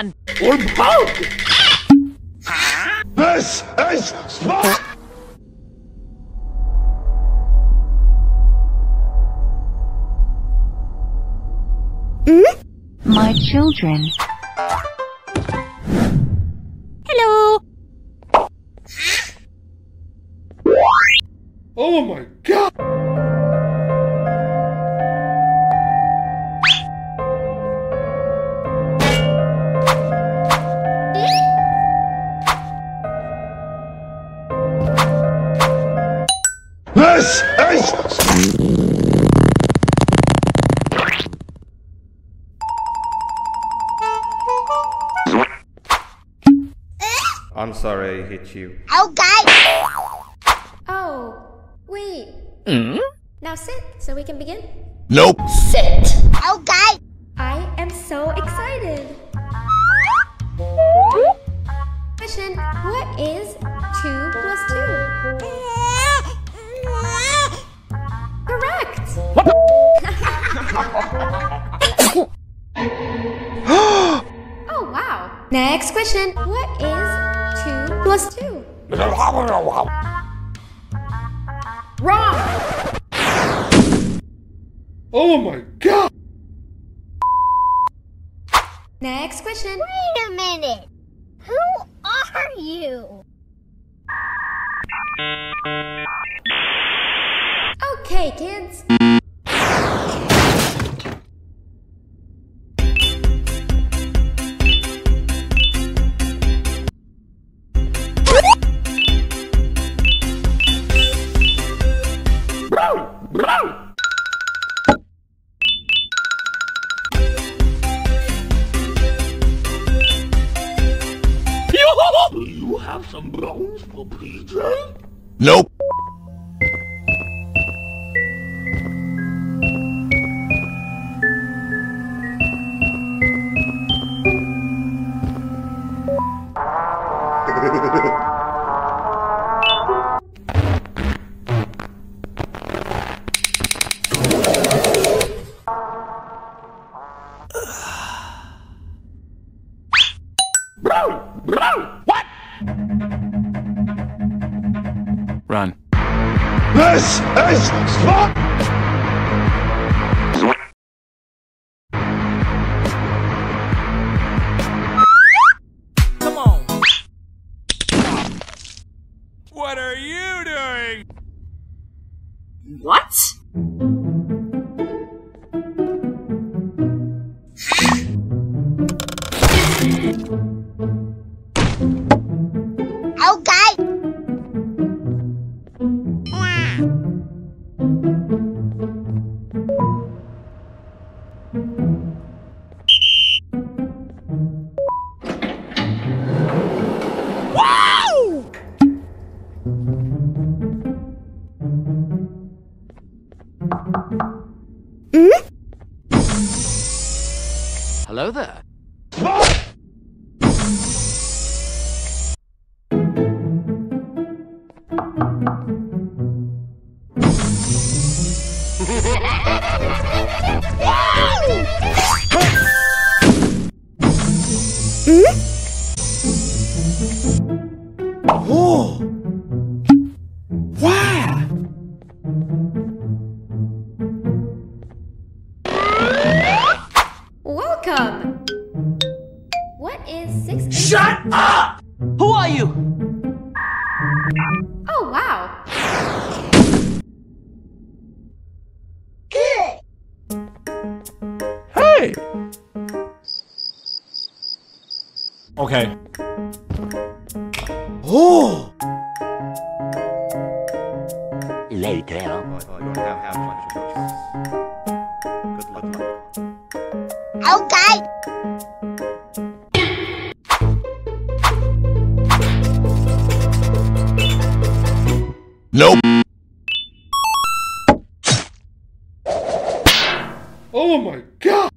on. This is sport! My children. Hello. Oh my god! This is I'm sorry I hit you. Okay. Oh, wait. Hmm? Now sit so we can begin. Nope. Sit. Okay. I am so excited. Next question What is 2 plus 2? Wrong! Oh my god! Next question Wait a minute. Who are you? Okay, kids. For PJ? Nope. What? Run. This is sport! Come on. What are you doing? What? Hello there. Oh! and Shut up! Who are you? Oh, wow. Hey! Okay. Oh! Later. Have, have fun. Good luck. Okay. Nope. Oh my god!